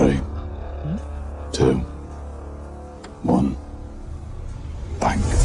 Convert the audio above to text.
Three, two, one, bang.